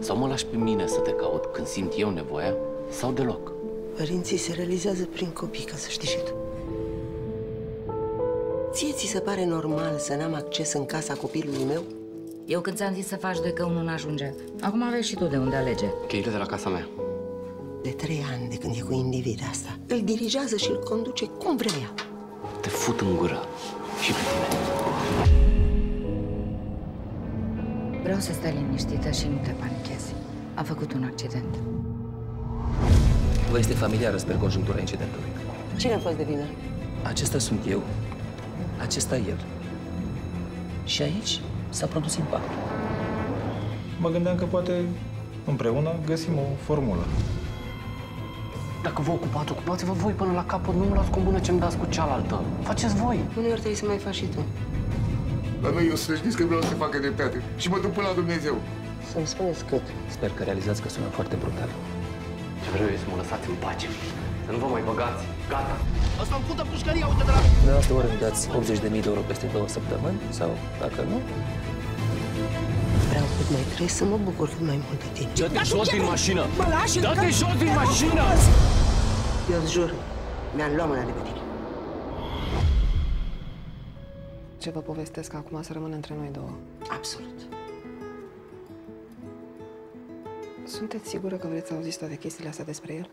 Sau mă lași pe mine să te caut când simt eu nevoia, sau deloc? Părinții se realizează prin copii, ca să știi și tu. Ție ți se pare normal să n-am acces în casa copilului meu? Eu când ți-am zis să faci doi că unul n-ajunge. Acum aveți și tu de unde alege. Cheile de la casa mea. De trei ani de când e cu individa asta. Îl dirigează și îl conduce cum vrea ea. Te fut în gură. Și pe tine. Vreau să stai liniștită și nu te panichezi. A făcut un accident. Vă este familiară, sper, conjunctura incidentului. Cine a fost de vină? Acesta sunt eu. Acesta el. Și aici s-a produs impact. Mă gândeam că poate împreună găsim o formulă. Dacă vă ocupați, ocupați-vă voi până la capăt. Nu mă las cu bună ce-mi dați cu cealaltă. Faceți voi. Uneori trebuie să mai faci și tu. La noi, eu să știți că vreau să facă dreptate. Și mă duc până la Dumnezeu. Să-mi spuneți cât. Sper că realizați că sună foarte brutal. Ce vreau eu să mă lăsați în pace. Să nu vă mai băgați. Gata. De asta ori îmi dați 80.000 de euro peste două săptămâni sau, dacă nu, Vreau cât mai trăi să mă bucur cât mai mult de tine. Dă-te jos din mașină! Dă-te jos din mașină! Eu îți jur, mi-am luat mâna de pe tine. Ce vă povestesc acum să rămână între noi două. Absolut. Sunteți sigură că vreți să auziți toate chestiile astea despre el?